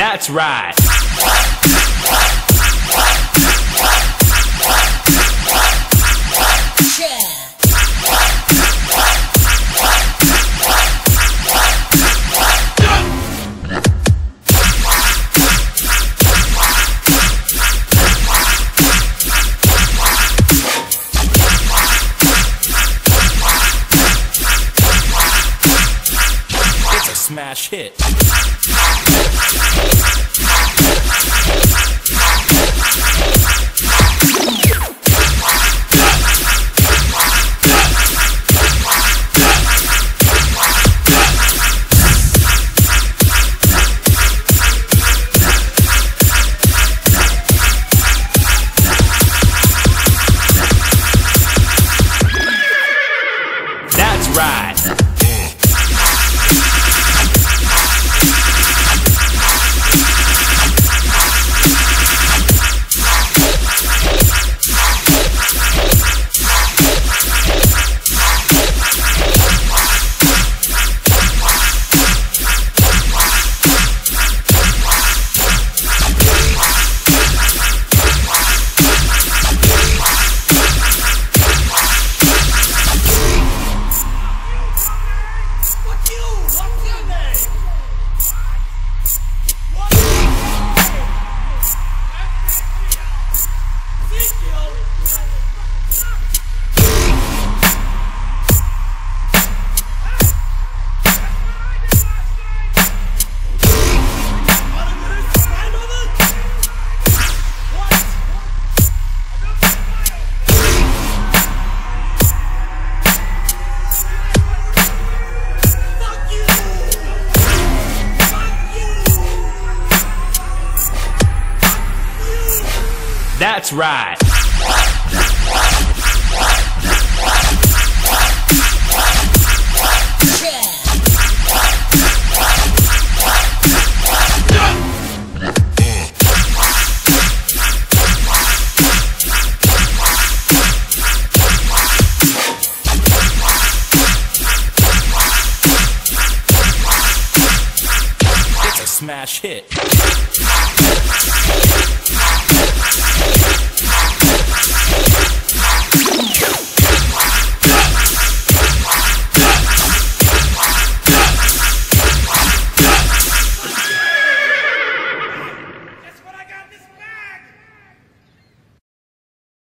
That's right. Smash hit. That's right. That's right. It's a smash hit.